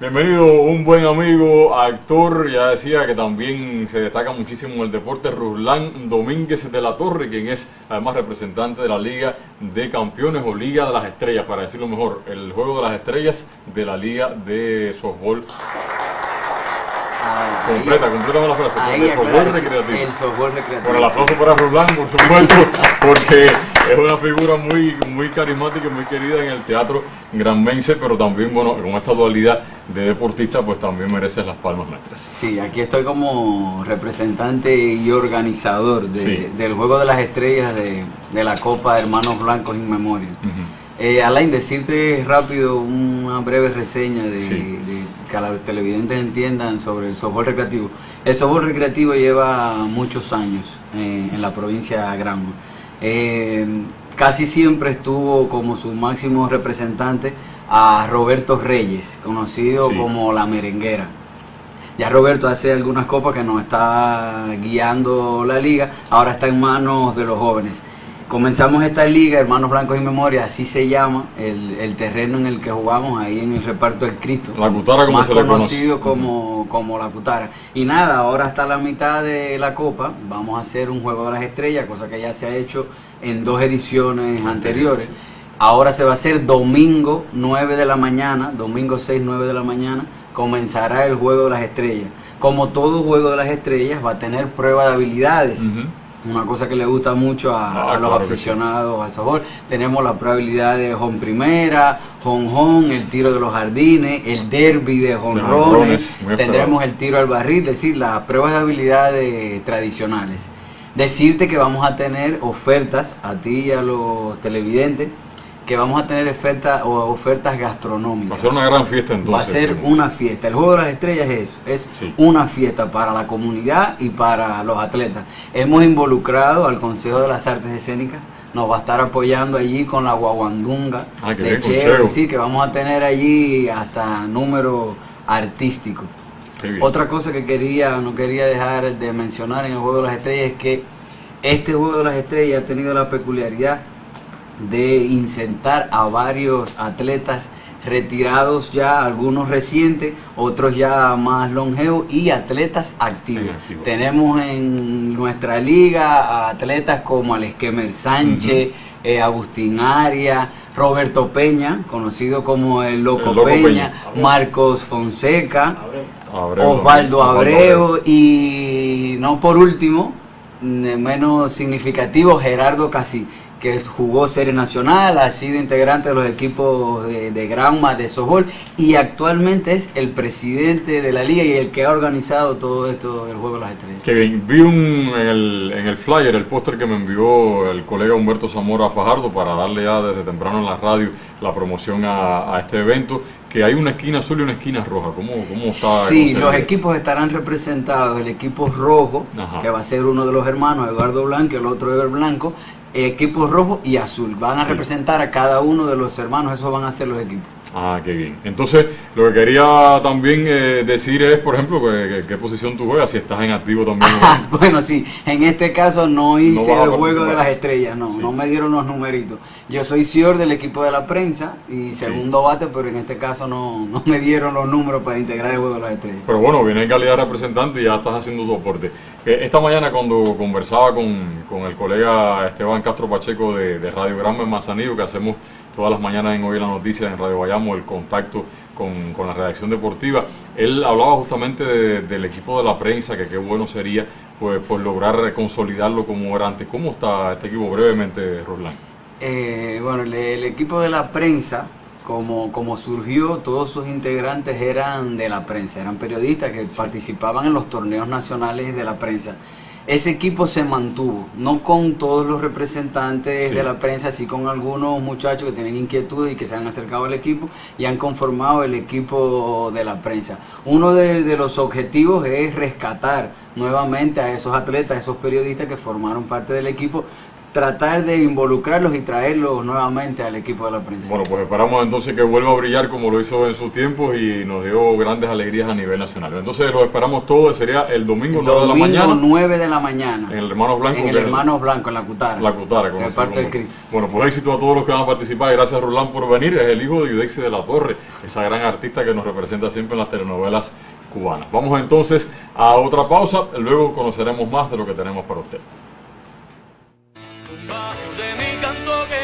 Bienvenido un buen amigo, actor, ya decía que también se destaca muchísimo en el deporte, Ruslan Domínguez de la Torre, quien es además representante de la Liga de Campeones o Liga de las Estrellas, para decirlo mejor, el juego de las estrellas de la Liga de Softball. Ah, Completa, completa la frase. Ahí, el aclara, recreativo. El softball recreativo. Por el aplauso para Ruslan, por supuesto, porque es una figura muy, muy carismática y muy querida en el teatro granmense, pero también, bueno, con esta dualidad de deportista, pues también mereces las palmas nuestras. Sí, aquí estoy como representante y organizador de- Sí. del Juego de las Estrellas de, de la Copa Hermanos Blancos in Memoriam. Eh, Alain, decirte rápido una breve reseña de, Sí. de que los televidentes entiendan sobre el softball recreativo. El softball recreativo lleva muchos años eh, en la provincia de Granma. Eh, casi siempre estuvo como su máximo representante a Roberto Reyes, conocido Sí. como la merenguera. Ya Roberto hace algunas copas que nos está guiando la liga, ahora está en manos de los jóvenes. Comenzamos esta liga, Hermanos Blancos y Memoria, así se llama, el, el terreno en el que jugamos, ahí en el reparto del Cristo. La Cutara, como más se le conocido conoce. como, como la Cutara. Y nada, ahora hasta la mitad de la copa, vamos a hacer un Juego de las Estrellas, cosa que ya se ha hecho en dos ediciones anteriores. Ahora se va a hacer domingo 9 de la mañana, domingo 6, 9 de la mañana, comenzará el Juego de las Estrellas. Como todo Juego de las Estrellas, va a tener prueba de habilidades. Una cosa que le gusta mucho a, Ah, a los claro aficionados al softball. Tenemos la probabilidad de home primera, home home, el tiro de los jardines, el derby de jonrones, Tendremos el tiro al barril, es decir, las pruebas de habilidades tradicionales. Decirte que vamos a tener ofertas a ti y a los televidentes, que vamos a tener ofertas o ofertas gastronómicas. Va a ser una gran fiesta entonces. Va a ser una fiesta. El Juego de las Estrellas es eso, es Sí. una fiesta para la comunidad y para los atletas. Hemos involucrado al Consejo de las Artes Escénicas, nos va a estar apoyando allí con la guaguandunga Ah, de Cheo, decir, que vamos a tener allí hasta número artístico. Otra cosa que quería, no quería dejar de mencionar en el Juego de las Estrellas es que este Juego de las Estrellas ha tenido la peculiaridad de incentar a varios atletas retirados ya, algunos recientes, otros ya más longevos y atletas activos. En activo. Tenemos en nuestra liga a atletas como Alesquemer Sánchez, eh, Agustín Aria, Roberto Peña, conocido como el Loco, El Loco Peña, Peña. Marcos Fonseca, Abreu Osvaldo. Abreu y no por último, menos significativo, Gerardo Casi, que jugó Serie Nacional, ha sido integrante de los equipos de, de Granma, de softball y actualmente es el presidente de la liga y el que ha organizado todo esto del Juego de las Estrellas. Que vi un, en, el, en el flyer, el póster que me envió el colega Humberto Zamora Fajardo para darle ya desde temprano en la radio la promoción a, a este evento, que hay una esquina azul y una esquina roja. ¿Cómo, cómo está? Sí, cómo los ve? equipos estarán representados, el equipo rojo, Ajá. que va a ser uno de los hermanos, Eduardo Blanco, y el otro Ever Blanco, equipos rojo y azul. Van a Sí. representar a cada uno de los hermanos, esos van a ser los equipos. Ah, qué bien. Entonces, lo que quería también eh, decir es, por ejemplo, que- que- qué posición tú juegas, si estás en activo también. Ah, bueno, sí, en este caso no hice el juego de las estrellas, no, Sí. no me dieron los numeritos. Yo soy señor del equipo de la prensa y segundo bate, pero en este caso no, no me dieron los números para integrar el juego de las estrellas. Pero bueno, viene en calidad de representante y ya estás haciendo tu aporte. Eh, esta mañana cuando conversaba con, con el colega Esteban Castro Pacheco de, de Radio Granma en Manzanillo, que hacemos todas las mañanas en Hoy en las Noticias en Radio Bayamo, el contacto con, con la redacción deportiva, él hablaba justamente de- del equipo de la prensa, que qué bueno sería pues, pues lograr consolidarlo como era antes. ¿Cómo está este equipo brevemente, Roland? Eh, bueno, el, el equipo de la prensa, como, como surgió, todos sus integrantes eran de la prensa, eran periodistas que participaban en los torneos nacionales de la prensa. Ese equipo se mantuvo, no con todos los representantes Sí. de la prensa, sí con algunos muchachos que tienen inquietudes y que se han acercado al equipo y han conformado el equipo de la prensa. Uno de, de los objetivos es rescatar nuevamente a esos atletas, a esos periodistas que formaron parte del equipo tratar de involucrarlos y traerlos nuevamente al equipo de la prensa. Bueno, pues esperamos entonces que vuelva a brillar como lo hizo en sus tiempos y nos dio grandes alegrías a nivel nacional. Entonces lo esperamos todo, sería el domingo, 9 de la mañana. 9 de la mañana. En el Hermanos Blanco. En el Hermanos Blanco, en la Cutara. La Cutara, con el parte del Cristo. Bueno, pues éxito a todos los que van a participar. Gracias, Rolán, por venir. Es el hijo de Udexi de la Torre, esa gran artista que nos representa siempre en las telenovelas cubanas. Vamos entonces a otra pausa, luego conoceremos más de lo que tenemos para usted.